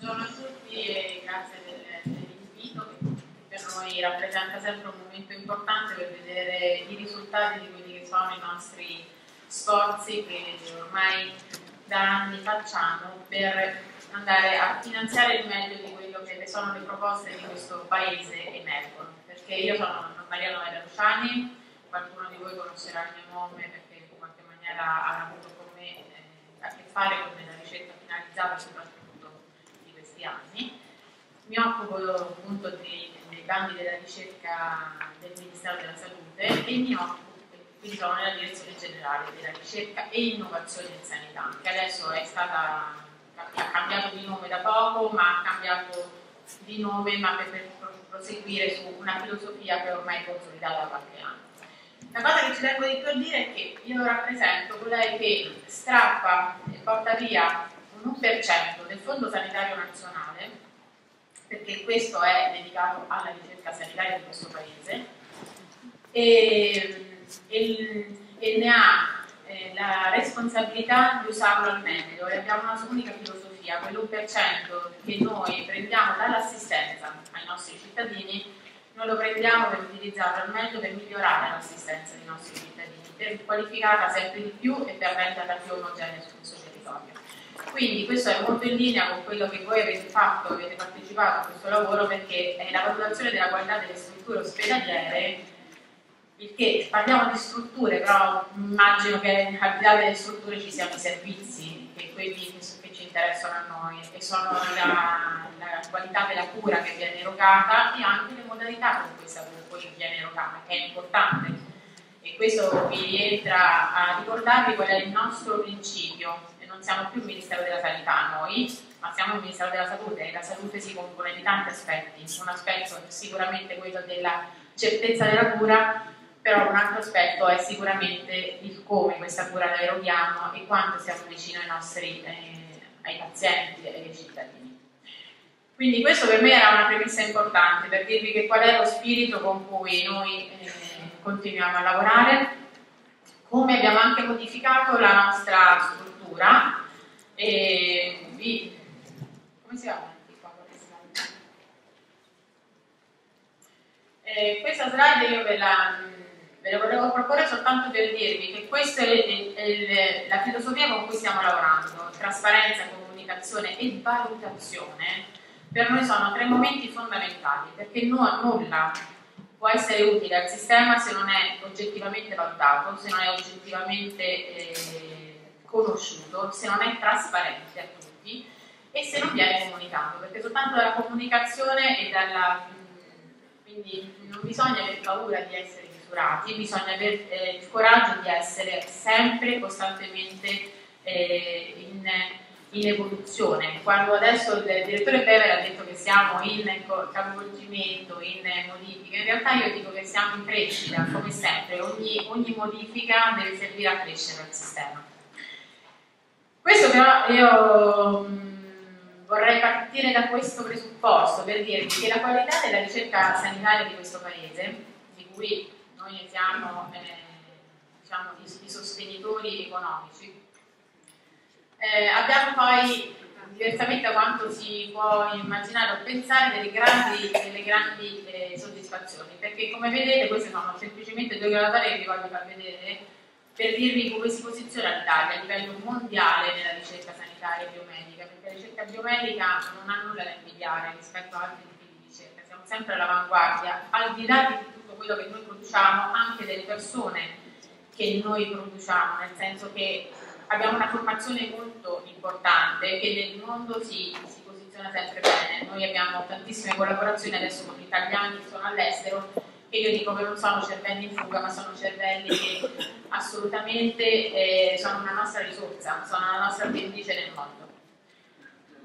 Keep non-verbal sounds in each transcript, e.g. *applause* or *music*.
Buongiorno a tutti e grazie del, dell'invito che per noi rappresenta sempre un momento importante per vedere i risultati di quelli che sono i nostri sforzi che ormai da anni facciamo per andare a finanziare il meglio di quello che sono le proposte di questo paese emergono. Perché io sono Maria Novella Luciani, qualcuno di voi conoscerà il mio nome perché in qualche maniera ha avuto con me eh, a che fare con la ricerca finalizzata soprattutto questi anni. Mi occupo appunto dei, bandi della ricerca del Ministero della Salute e mi occupo quindi sono nella direzione generale della ricerca e innovazione in sanità, che adesso è stata ha cambiato di nome da poco, ma ha cambiato di nome ma per, proseguire su una filosofia che è ormai consolidata da qualche anno. La cosa che ci tengo di più a dire è che io rappresento colei che strappa e porta via 1% del Fondo Sanitario Nazionale, perché questo è dedicato alla ricerca sanitaria di questo Paese, e, e, e ne ha eh, la responsabilità di usarlo al meglio e abbiamo una unica filosofia, quell'1% che noi prendiamo dall'assistenza ai nostri cittadini noi lo prendiamo per utilizzarlo al meglio per migliorare l'assistenza dei nostri cittadini, per qualificarla sempre di più e per renderla più omogenea sul suo territorio. Quindi questo è molto in linea con quello che voi avete fatto, avete partecipato a questo lavoro perché è la valutazione della qualità delle strutture ospedaliere, che parliamo di strutture, però immagino che al di là delle strutture ci siano i servizi, che quelli che interessano a noi e sono la, la, qualità della cura che viene erogata e anche le modalità con cui questa cura viene erogata, che è importante. E questo vi rientra a ricordarvi qual è il nostro principio. Non siamo più il Ministero della Sanità noi, ma siamo il Ministero della Salute e la salute si compone di tanti aspetti. Un aspetto è sicuramente quello della certezza della cura, però un altro aspetto è sicuramente il come questa cura la eroghiamo e quanto siamo vicino ai nostri eh, ai pazienti e ai cittadini. Quindi questo per me era una premessa importante per dirvi che qual è lo spirito con cui noi eh, continuiamo a lavorare, come abbiamo anche modificato la nostra struttura e vi... come si chiama? Eh, questa slide io ve la, ve la volevo proporre soltanto per dirvi che questa è, è, è la filosofia con cui stiamo lavorando, trasparenza, comunicazione e valutazione, per noi sono tre momenti fondamentali, perché no, nulla può essere utile al sistema se non è oggettivamente valutato, se non è oggettivamente eh, conosciuto, se non è trasparente a tutti e se non viene comunicato, perché soltanto dalla comunicazione e dalla... quindi non bisogna aver paura di essere misurati, bisogna avere eh, il coraggio di essere sempre, costantemente eh, in in evoluzione. Quando adesso il direttore Bever ha detto che siamo in capovolgimento, in modifica, in realtà io dico che siamo in crescita, come sempre, ogni, ogni modifica deve servire a crescere il sistema. Però io mh, vorrei partire da questo presupposto per dirvi che la qualità della ricerca sanitaria di questo paese, di cui noi siamo eh, diciamo, i, i sostenitori economici, eh, abbiamo poi, diversamente da quanto si può immaginare o pensare, delle grandi, delle grandi eh, soddisfazioni, perché come vedete queste sono semplicemente due graduatorie che vi voglio far vedere per dirvi come si posiziona l'Italia a livello mondiale nella ricerca sanitaria e biomedica, perché la ricerca biomedica non ha nulla da invidiare rispetto a altri tipi di ricerca, siamo sempre all'avanguardia, al di là di tutto quello che noi produciamo, anche delle persone che noi produciamo, nel senso che abbiamo una formazione molto importante che nel mondo si, si, posiziona sempre bene. Noi abbiamo tantissime collaborazioni adesso con gli italiani che sono all'estero e io dico che non sono cervelli in fuga, ma sono cervelli che assolutamente eh, sono una nostra risorsa, sono la nostra appendice nel mondo.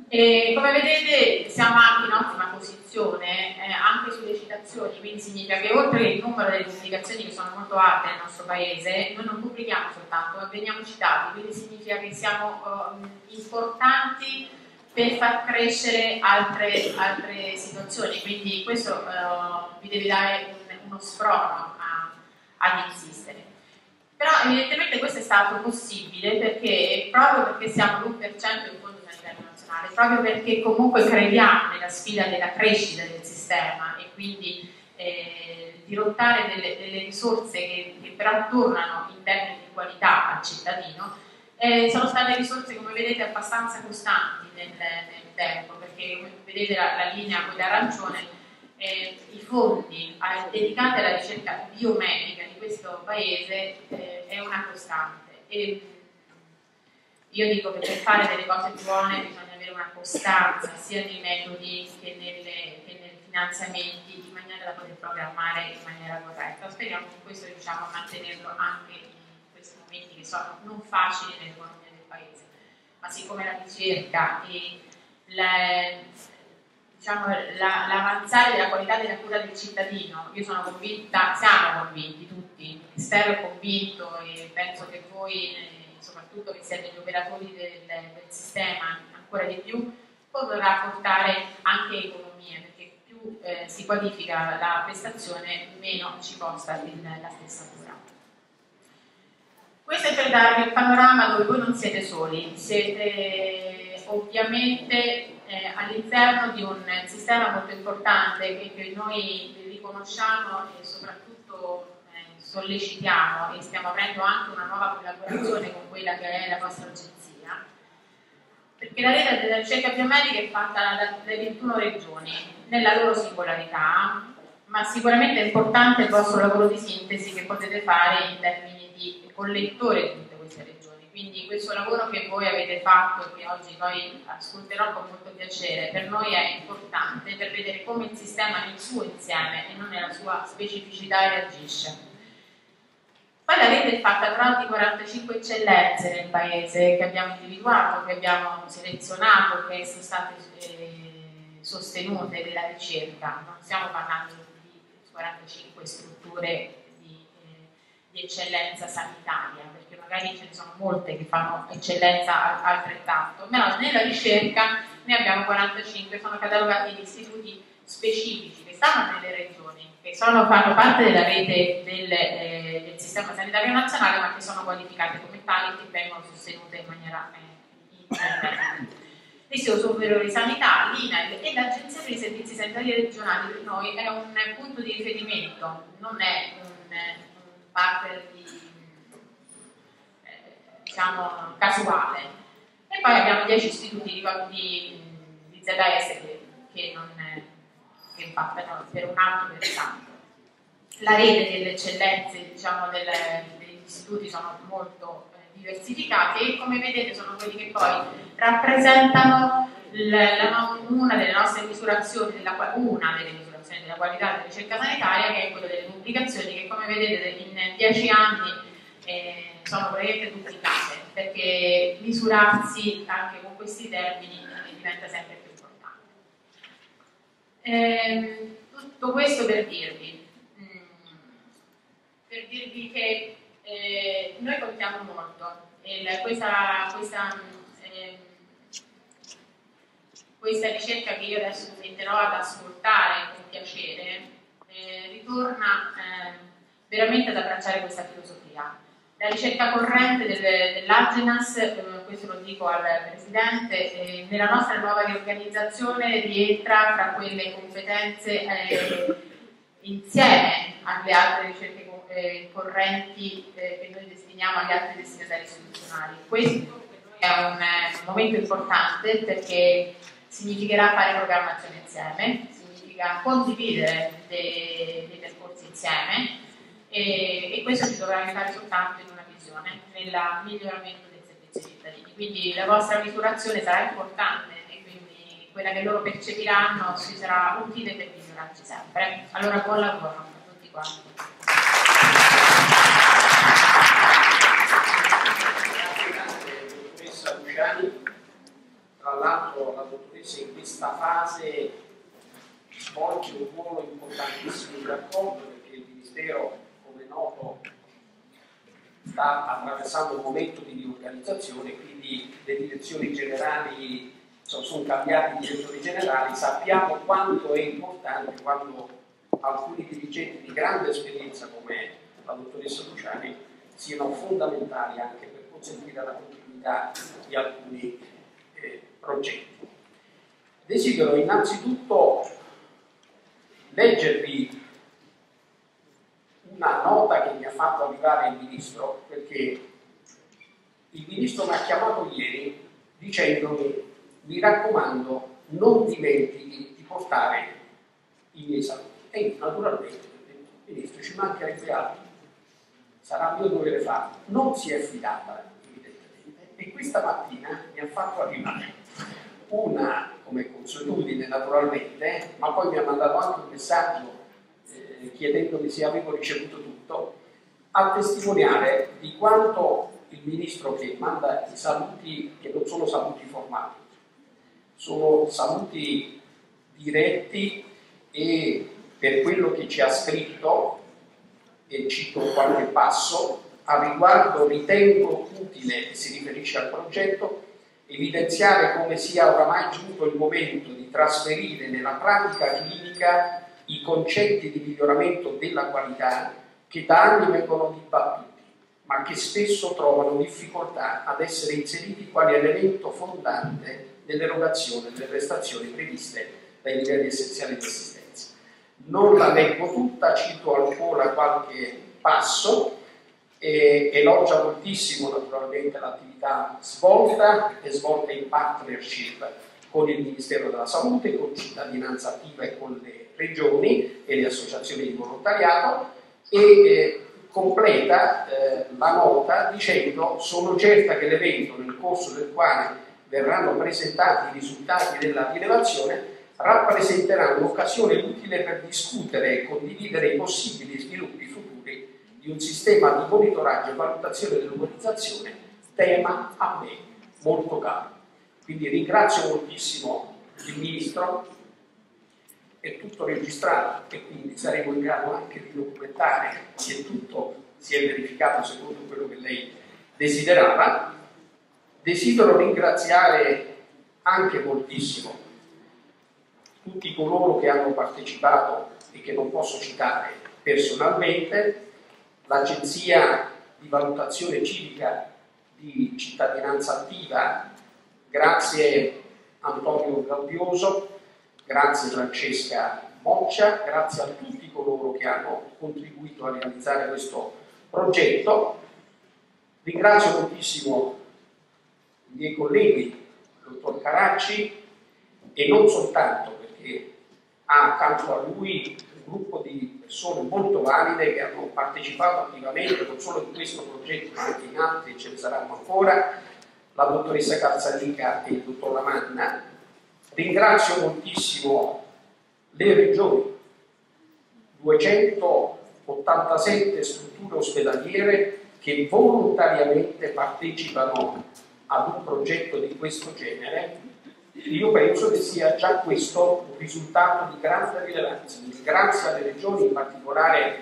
E come vedete siamo anche in ottima posizione eh, anche sulle citazioni, quindi significa che oltre il numero delle pubblicazioni che sono molto alte nel nostro paese, noi non pubblichiamo soltanto, ma veniamo citati, quindi significa che siamo eh, importanti per far crescere altre, altre situazioni, quindi questo eh, vi deve dare uno sprono a, ad insistere. Però evidentemente questo è stato possibile perché proprio perché siamo l'1% del fondo nazionale nazionale, proprio perché comunque crediamo nella sfida della crescita del sistema e quindi eh, dirottare delle, delle risorse che, che, però tornano in termini di qualità al cittadino, eh, sono state risorse come vedete abbastanza costanti nel, nel tempo, perché come vedete la, la linea quella arancione, eh, i fondi dedicati alla ricerca biomedica di questo paese eh, è una costante. E, io dico che per fare delle cose buone bisogna avere una costanza sia nei metodi che, nelle, che nei finanziamenti in maniera da poter programmare in maniera corretta. Speriamo che questo riusciamo a mantenerlo anche in questi momenti che sono non facili nell'economia del Paese. Ma siccome la ricerca e la, diciamo, la, l'avanzare della qualità della cura del cittadino, io sono convinta, siamo convinti tutti, è convinto e penso che voi eh, soprattutto che siete gli operatori del, del sistema ancora di più, potrà portare anche economia, perché più eh, si qualifica la prestazione, meno ci costa il, la stessa cura. Questo è per darvi il panorama dove voi non siete soli, siete ovviamente eh, all'interno di un sistema molto importante che, che noi riconosciamo e soprattutto sollecitiamo e stiamo aprendo anche una nuova collaborazione con quella che è la vostra agenzia, perché la rete della ricerca biomedica è fatta dalle 21 regioni, nella loro singolarità, ma sicuramente è importante il vostro lavoro di sintesi che potete fare in termini di collettore di. Quindi questo lavoro che voi avete fatto che oggi poi ascolterò con molto piacere, per noi è importante per vedere come il sistema nel suo insieme e non nella sua specificità reagisce. Poi la rete è fatta di 45 eccellenze nel paese che abbiamo individuato, che abbiamo selezionato, che sono state eh, sostenute nella ricerca. Non stiamo parlando di 45 strutture di, eh, di, eccellenza sanitaria, magari ce ne sono molte che fanno eccellenza altrettanto, però nella ricerca ne abbiamo 45, sono catalogati in istituti specifici che stanno nelle regioni che sono, fanno parte della rete del, eh, del, sistema sanitario nazionale ma che sono qualificate come tali e vengono sostenute in maniera eh. L'Istituto Superiore di Sanità, l'INAIL e l'Agenzia per i Servizi Sanitari Regionali per noi è un punto di riferimento, non è un, un partner di, eh, diciamo, casuale. E poi abbiamo 10 istituti di, di, di ZS che, che non che impattano per un altro versante. La rete delle eccellenze diciamo, del, degli istituti sono molto eh, diversificati e come vedete sono quelli che poi rappresentano una delle nostre misurazioni, della, una delle misurazioni della qualità della ricerca sanitaria che è quella delle pubblicazioni che come vedete in dieci anni eh, sono praticamente tutti case perché misurarsi anche con questi termini diventa sempre più eh, tutto questo per dirvi, mm, per dirvi che eh, noi contiamo molto. Il, questa, questa, eh, questa, ricerca che io adesso metterò ad ascoltare con piacere eh, ritorna eh, veramente ad abbracciare questa filosofia la ricerca corrente del, dell'Agenas, eh, questo lo dico al Presidente, eh, nella nostra nuova riorganizzazione rientra tra quelle competenze eh, insieme alle altre ricerche eh, correnti eh, che noi destiniamo agli altri destinatari istituzionali. Questo è un, un momento importante perché significherà fare programmazione insieme, significa condividere dei, dei percorsi insieme e, e questo ci dovrà aiutare soltanto in una visione, nel miglioramento del servizio ai cittadini. Quindi la vostra misurazione sarà importante e quindi quella che loro percepiranno ci sarà utile per migliorarci sempre. Allora buon lavoro a tutti quanti. Tra l'altro la dottoressa in questa fase svolge un ruolo importantissimo di racconto perché il Ministero noto sta attraversando un momento di riorganizzazione, quindi le direzioni generali sono, sono cambiati i direttori generali, sappiamo quanto è importante quando alcuni dirigenti di grande esperienza come la dottoressa Luciani siano fondamentali anche per consentire la continuità di alcuni eh, progetti. Desidero innanzitutto leggervi una nota che mi ha fatto arrivare il Ministro, perché il Ministro mi ha chiamato ieri dicendomi mi raccomando non dimentichi di portare i miei saluti. E io naturalmente, Ministro, ci mancherebbe altro, sarà mio dovere farlo. Non si è fidata, evidentemente, e questa mattina mi ha fatto arrivare una, come consuetudine naturalmente, ma poi mi ha mandato anche un messaggio chiedendomi se avevo ricevuto tutto, a testimoniare di quanto il ministro che manda i saluti, che non sono saluti formali, sono saluti diretti e per quello che ci ha scritto, e cito qualche passo, a riguardo ritengo utile, si riferisce al progetto, evidenziare come sia oramai giunto il momento di trasferire nella pratica clinica i concetti di miglioramento della qualità che da anni vengono dibattuti ma che spesso trovano difficoltà ad essere inseriti quali elemento fondante nell'erogazione delle prestazioni previste dai livelli essenziali di assistenza. Non la leggo tutta, cito ancora qualche passo, e elogia moltissimo naturalmente l'attività svolta e svolta in partnership con il Ministero della Salute, con Cittadinanza Attiva e con le regioni e le associazioni di volontariato e eh, completa eh, la nota dicendo sono certa che l'evento nel corso del quale verranno presentati i risultati della rilevazione rappresenterà un'occasione utile per discutere e condividere i possibili sviluppi futuri di un sistema di monitoraggio e valutazione dell'umanizzazione, tema a me molto caro. Quindi ringrazio moltissimo il Ministro è tutto registrato e quindi saremo in grado anche di documentare se tutto si è verificato secondo quello che lei desiderava. Desidero ringraziare anche moltissimo tutti coloro che hanno partecipato e che non posso citare personalmente, l'Agenzia di Valutazione Civica di Cittadinanza Attiva, grazie Antonio Gaudioso, Grazie Francesca Moccia, grazie a tutti coloro che hanno contribuito a realizzare questo progetto. Ringrazio moltissimo i miei colleghi, il dottor Caracci, e non soltanto perché ha accanto a lui un gruppo di persone molto valide che hanno partecipato attivamente non solo in questo progetto ma anche in altri, ce ne saranno ancora, la dottoressa Calzanica e il dottor Lamanna, Ringrazio moltissimo le regioni, 287 strutture ospedaliere che volontariamente partecipano ad un progetto di questo genere. Io penso che sia già questo un risultato di grande rilevanza. Grazie alle regioni, in particolare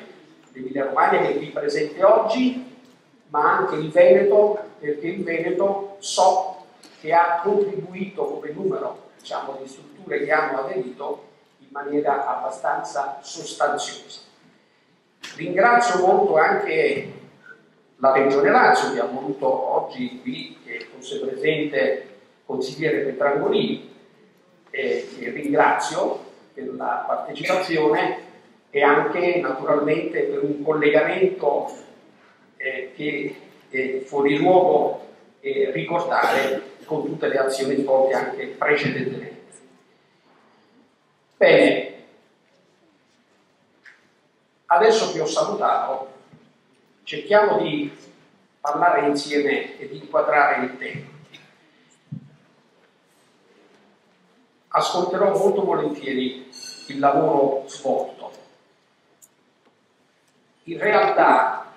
l'Emilia Romagna che è qui presente oggi, ma anche il Veneto, perché il Veneto so che ha contribuito come numero diciamo, di strutture che hanno aderito in maniera abbastanza sostanziosa. Ringrazio molto anche la Regione Lazio che ha voluto oggi qui che fosse presente consigliere Petrangolini e che ringrazio per la partecipazione e anche naturalmente per un collegamento eh, che è fuori luogo eh, ricordare con tutte le azioni svolte anche precedentemente. Bene, adesso che ho salutato, cerchiamo di parlare insieme e di inquadrare il tema. Ascolterò molto volentieri il lavoro svolto. In realtà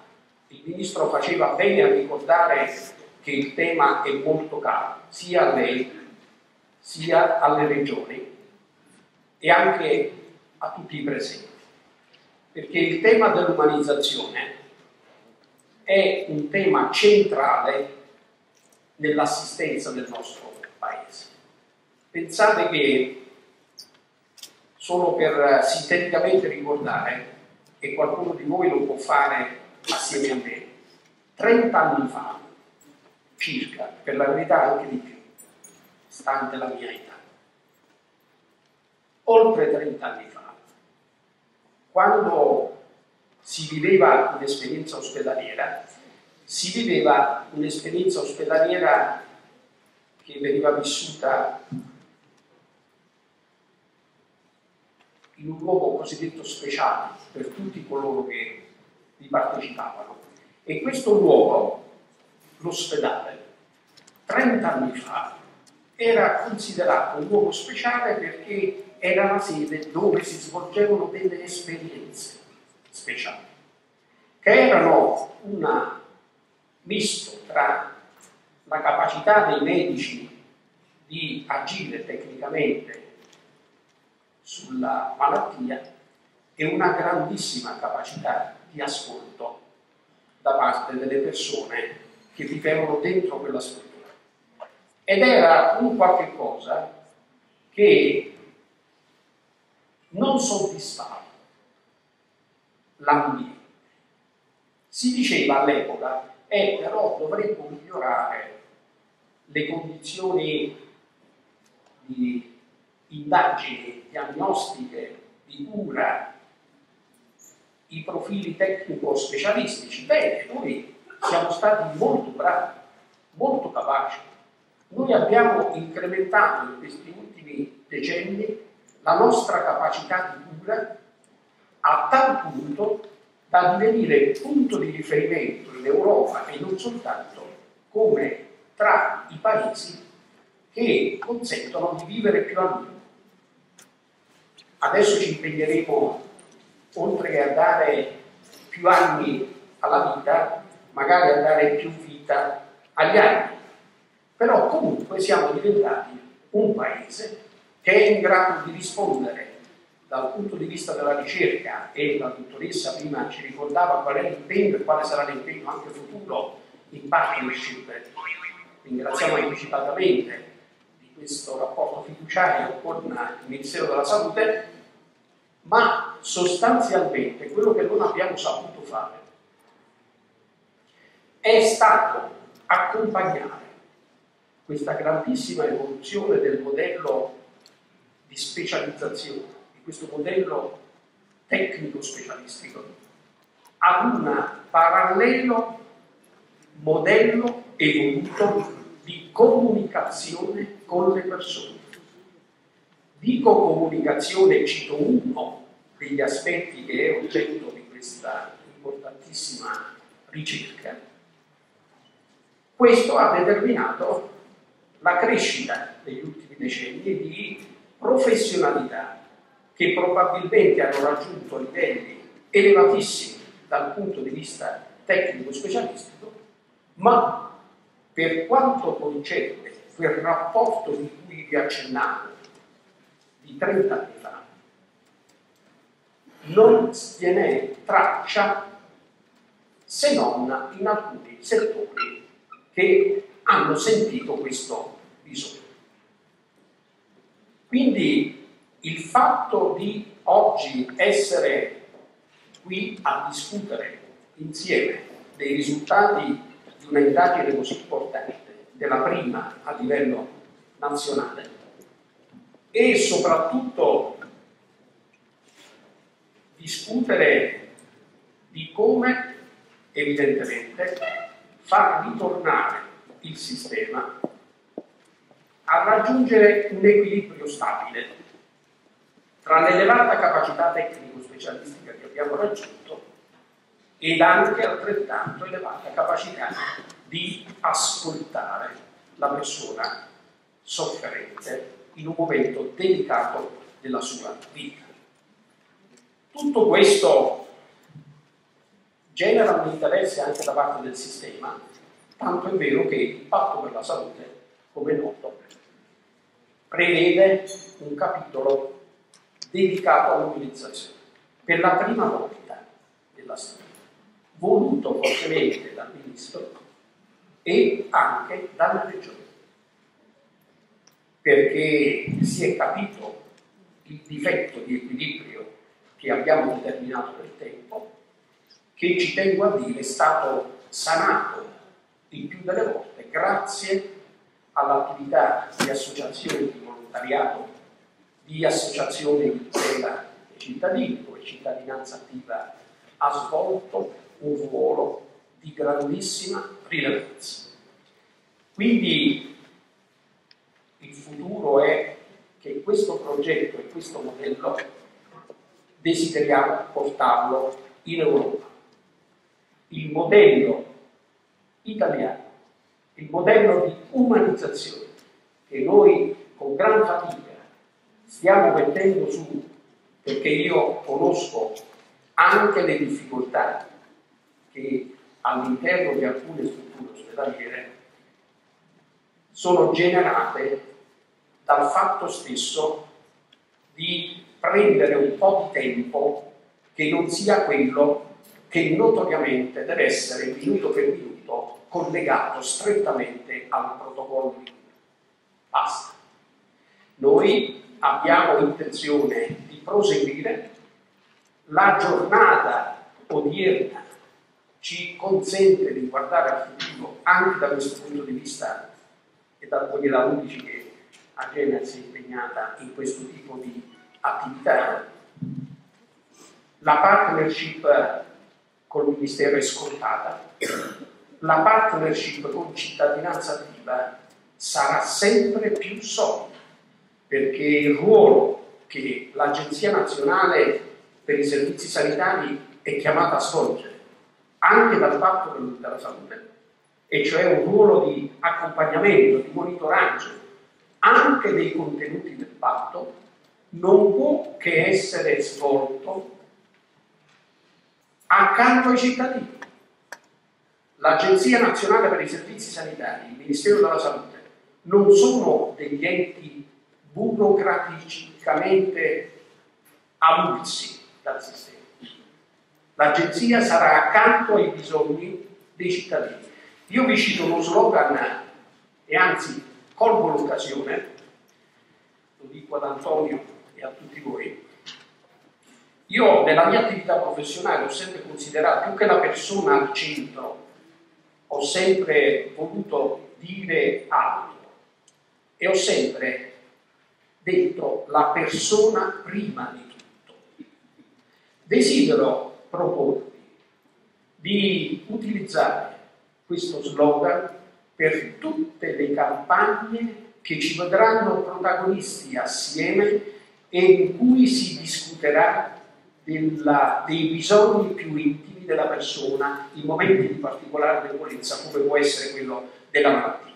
il Ministro faceva bene a ricordare che il tema è molto caro, sia a lei, sia alle regioni e anche a tutti i presenti. Perché il tema dell'umanizzazione è un tema centrale nell'assistenza del nostro Paese. Pensate che, solo per sinteticamente ricordare, e qualcuno di voi lo può fare assieme a me, 30 anni fa circa, per la verità anche di più. stante la mia età. Oltre 30 anni fa, quando si viveva un'esperienza ospedaliera, si viveva un'esperienza ospedaliera che veniva vissuta in un luogo cosiddetto speciale per tutti coloro che vi partecipavano. E questo luogo, l'ospedale, 30 anni fa, era considerato un luogo speciale perché era la sede dove si svolgevano delle esperienze speciali, che erano un misto tra la capacità dei medici di agire tecnicamente sulla malattia e una grandissima capacità di ascolto da parte delle persone che vivevano dentro quella struttura. Ed era un qualche cosa che non soddisfava l'ambiente. Si diceva all'epoca, eh, però dovremmo migliorare le condizioni di indagini diagnostiche, di cura, i profili tecnico-specialistici. Bene, noi siamo stati molto bravi, molto capaci. Noi abbiamo incrementato in questi ultimi decenni la nostra capacità di cura a tal punto da divenire punto di riferimento in Europa e non soltanto come tra i paesi che consentono di vivere più a lungo. Adesso ci impegneremo, oltre che a dare più anni alla vita, magari a dare più vita agli anni. Però comunque siamo diventati un paese che è in grado di rispondere dal punto di vista della ricerca e la dottoressa prima ci ricordava qual è l'impegno e quale sarà l'impegno anche futuro in partnership ringraziamo anticipatamente di questo rapporto fiduciario con il Ministero della Salute, ma sostanzialmente quello che non abbiamo saputo fare è stato accompagnare questa grandissima evoluzione del modello di specializzazione, di questo modello tecnico specialistico, ad un parallelo modello evoluto di comunicazione con le persone. Dico comunicazione, cito uno degli aspetti che è oggetto di questa importantissima ricerca. Questo ha determinato la crescita negli ultimi decenni di professionalità che probabilmente hanno raggiunto livelli elevatissimi dal punto di vista tecnico specialistico, ma per quanto concerne quel rapporto di cui vi accennavo di 30 anni fa, non se ne traccia se non in alcuni settori che hanno sentito questo bisogno. Quindi il fatto di oggi essere qui a discutere insieme dei risultati di una indagine così importante, della prima a livello nazionale, e soprattutto discutere di come evidentemente far ritornare il sistema a raggiungere un equilibrio stabile tra l'elevata capacità tecnico-specialistica che abbiamo raggiunto ed anche altrettanto elevata capacità di ascoltare la persona sofferente in un momento delicato della sua vita. Tutto questo genera un interesse anche da parte del sistema, tanto è vero che il patto per la salute, come è noto, prevede un capitolo dedicato all'utilizzazione. Per la prima volta della storia voluto fortemente dal Ministro e anche dalla Regione, perché si è capito il difetto di equilibrio che abbiamo determinato nel tempo, che ci tengo a dire è stato sanato il più delle volte grazie all'attività di associazioni di volontariato, di associazioni dei cittadini, dove cittadinanza attiva ha svolto un ruolo di grandissima rilevanza. Quindi il futuro è che questo progetto e questo modello desideriamo portarlo in Europa. Il modello italiano, il modello di umanizzazione che noi con gran fatica stiamo mettendo su, perché io conosco anche le difficoltà che all'interno di alcune strutture ospedaliere sono generate dal fatto stesso di prendere un po' di tempo che non sia quello che notoriamente deve essere minuto per minuto collegato strettamente al protocollo di cura. Basta. Noi abbiamo intenzione di proseguire la giornata odierna ci consente di guardare al futuro anche da questo punto di vista e dal 2011 che Agena si è impegnata in questo tipo di attività. La partnership col Ministero è scontata, la partnership con cittadinanza attiva sarà sempre più solida perché il ruolo che l'Agenzia Nazionale per i Servizi Sanitari è chiamata a svolgere anche dal patto della salute, e cioè un ruolo di accompagnamento, di monitoraggio anche dei contenuti del patto, non può che essere svolto accanto ai cittadini. L'Agenzia Nazionale per i Servizi Sanitari, il Ministero della Salute, non sono degli enti burocraticamente avulsi dal sistema L'agenzia sarà accanto ai bisogni dei cittadini. Io vi cito uno slogan e anzi colgo l'occasione, lo dico ad Antonio e a tutti voi. Io nella mia attività professionale ho sempre considerato più che la persona al centro, ho sempre voluto dire altro e ho sempre detto la persona prima di tutto. Desidero proporvi di utilizzare questo slogan per tutte le campagne che ci vedranno protagonisti assieme e in cui si discuterà della, dei bisogni più intimi della persona in momenti di particolare debolezza come può essere quello della malattia.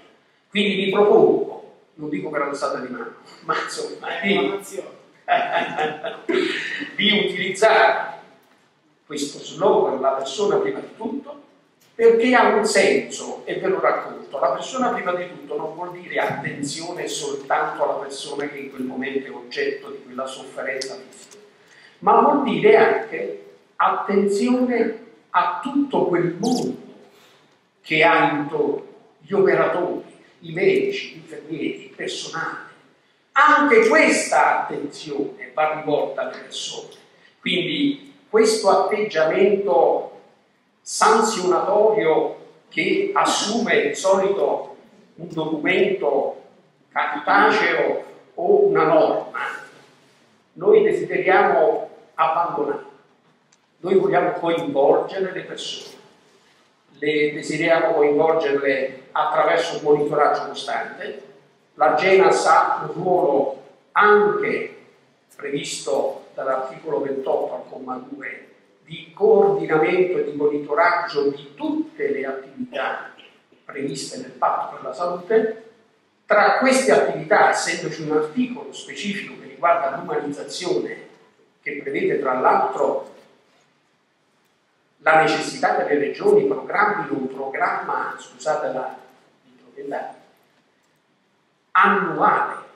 Quindi vi propongo, non dico per alzata di mano, *laughs* ma insomma, di, *laughs* di utilizzare questo slogan, la persona prima di tutto, perché ha un senso e ve lo racconto. La persona prima di tutto non vuol dire attenzione soltanto alla persona che in quel momento è oggetto di quella sofferenza fisica, ma vuol dire anche attenzione a tutto quel mondo che ha intorno, gli operatori, i medici, gli infermieri, il personale. Anche questa attenzione va rivolta alle persone. Quindi questo atteggiamento sanzionatorio che assume di solito un documento cartaceo o una norma, noi desideriamo abbandonare. Noi vogliamo coinvolgere le persone, le desideriamo coinvolgerle attraverso un monitoraggio costante. La GENAS ha un ruolo anche previsto dall'articolo 28 al comma 2 di coordinamento e di monitoraggio di tutte le attività previste nel patto per la salute. Tra queste attività, essendoci un articolo specifico che riguarda l'umanizzazione, che prevede tra l'altro la necessità che le regioni programmino un programma, scusate la proprietà, annuale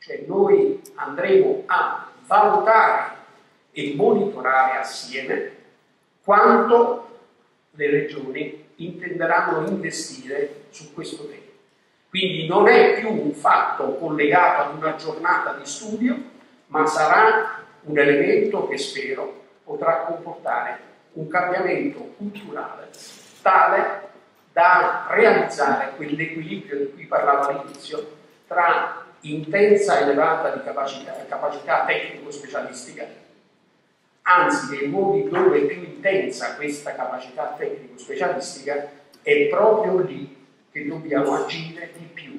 cioè noi andremo a valutare e monitorare assieme quanto le regioni intenderanno investire su questo tema. Quindi non è più un fatto collegato ad una giornata di studio, ma sarà un elemento che spero potrà comportare un cambiamento culturale tale da realizzare quell'equilibrio di cui parlavo all'inizio tra intensa e elevata di capacità, capacità tecnico-specialistica, anzi nei luoghi dove è più intensa questa capacità tecnico-specialistica è proprio lì che dobbiamo agire di più.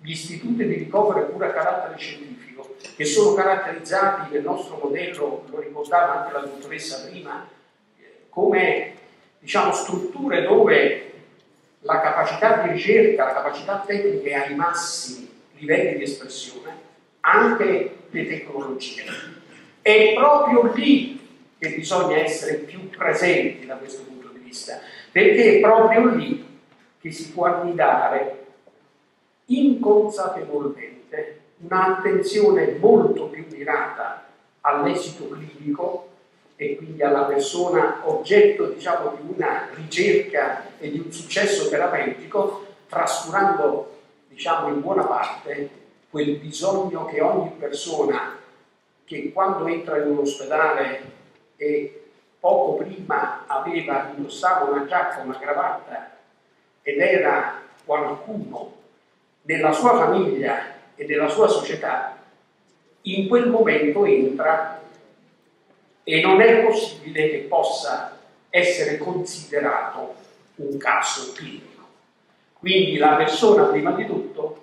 Gli istituti di ricovero e cura a carattere scientifico, che sono caratterizzati nel nostro modello, lo ricordava anche la dottoressa prima, come diciamo, strutture dove la capacità di ricerca, la capacità tecnica è ai massimi livelli di espressione, anche le tecnologie. È proprio lì che bisogna essere più presenti da questo punto di vista, perché è proprio lì che si può annidare inconsapevolmente un'attenzione molto più mirata all'esito clinico e quindi alla persona oggetto diciamo, di una ricerca e di un successo terapeutico, trascurando diciamo, in buona parte quel bisogno che ogni persona che quando entra in un ospedale e poco prima aveva indossato una giacca, una cravatta ed era qualcuno nella sua famiglia e nella sua società, in quel momento entra e non è possibile che possa essere considerato un caso clinico. Quindi la persona, prima di tutto,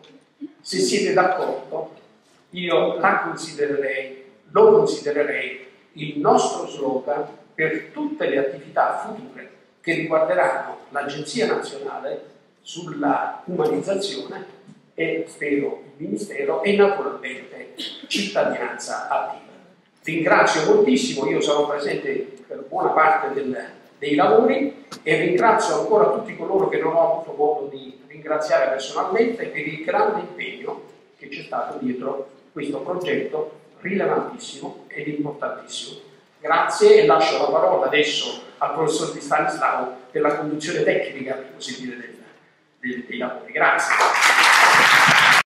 se siete d'accordo, io la considererei, lo considererei il nostro slogan per tutte le attività future che riguarderanno l'Agenzia Nazionale sulla umanizzazione e spero il Ministero e naturalmente cittadinanza attiva. Ringrazio moltissimo, io sarò presente per buona parte del, dei lavori e ringrazio ancora tutti coloro che non ho avuto modo di ringraziare personalmente per il grande impegno che c'è stato dietro questo progetto rilevantissimo ed importantissimo. Grazie e lascio la parola adesso al professor Di Stanislao per la conduzione tecnica, per così dire, del, dei lavori. Grazie.